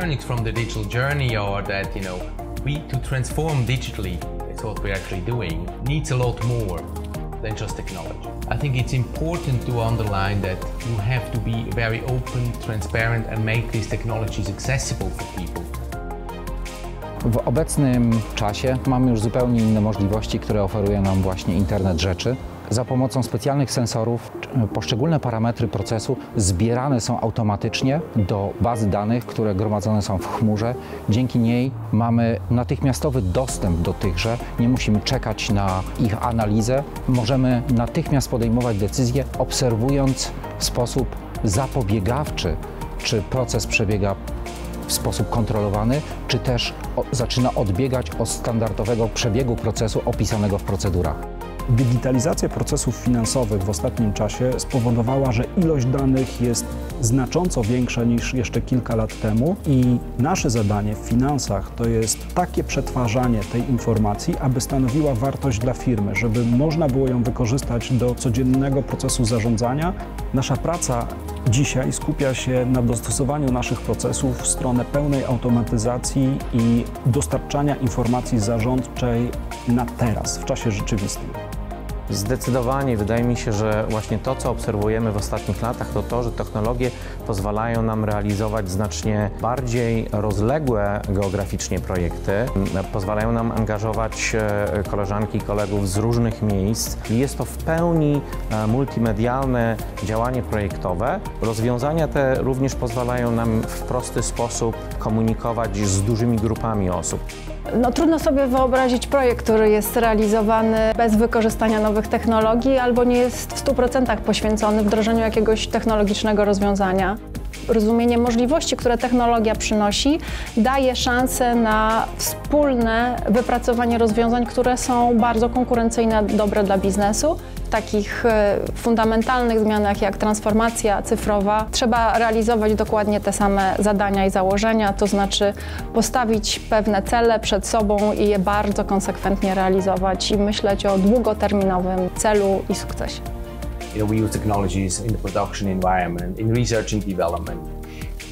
learnings from the digital journey are that you know we to transform digitally, it's what we're actually doing, needs a lot more than just technology. I think it's important to underline that you have to be very open, transparent, and make these technologies accessible for people. W obecnym czasie mamy już zupełnie inne możliwości, które oferuje nam właśnie internet rzeczy. Za pomocą specjalnych sensorów poszczególne parametry procesu zbierane są automatycznie do bazy danych, które gromadzone są w chmurze. Dzięki niej mamy natychmiastowy dostęp do tychże, nie musimy czekać na ich analizę. Możemy natychmiast podejmować decyzje, obserwując w sposób zapobiegawczy, czy proces przebiega w sposób kontrolowany, czy też zaczyna odbiegać od standardowego przebiegu procesu opisanego w procedurach. Digitalizacja procesów finansowych w ostatnim czasie spowodowała, że ilość danych jest znacząco większa niż jeszcze kilka lat temu i nasze zadanie w finansach to jest takie przetwarzanie tej informacji, aby stanowiła wartość dla firmy, żeby można było ją wykorzystać do codziennego procesu zarządzania. Nasza praca dzisiaj skupia się na dostosowaniu naszych procesów w stronę pełnej automatyzacji i dostarczania informacji zarządczej na teraz, w czasie rzeczywistym. Zdecydowanie wydaje mi się, że właśnie to, co obserwujemy w ostatnich latach, to to, że technologie pozwalają nam realizować znacznie bardziej rozległe geograficznie projekty, pozwalają nam angażować e, koleżanki i kolegów z różnych miejsc. Jest to w pełni e, multimedialne działanie projektowe. Rozwiązania te również pozwalają nam w prosty sposób komunikować z dużymi grupami osób. No, trudno sobie wyobrazić projekt, który jest realizowany bez wykorzystania nowych technologii albo nie jest w 100% poświęcony wdrożeniu jakiegoś technologicznego rozwiązania. Rozumienie możliwości, które technologia przynosi, daje szansę na wspólne wypracowanie rozwiązań, które są bardzo konkurencyjne, dobre dla biznesu. Takich e, fundamentalnych zmianach jak transformacja cyfrowa trzeba realizować dokładnie te same zadania i założenia, to znaczy postawić pewne cele przed sobą i je bardzo konsekwentnie realizować i myśleć o długoterminowym celu i sukcesie. You know, we use technologies in the production environment, in research and development.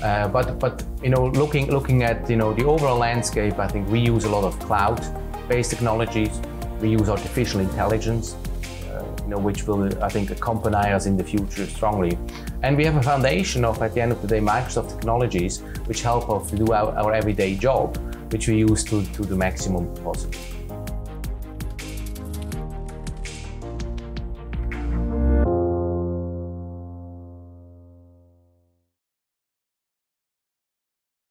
Uh, but, but you know, looking looking at you know the overall landscape, I think we use a lot of cloud-based technologies. We use artificial intelligence, uh, you know, which will I think accompany us in the future strongly. And we have a foundation of, at the end of the day, Microsoft technologies, which help us to do our, our everyday job, which we use to, to the maximum possible.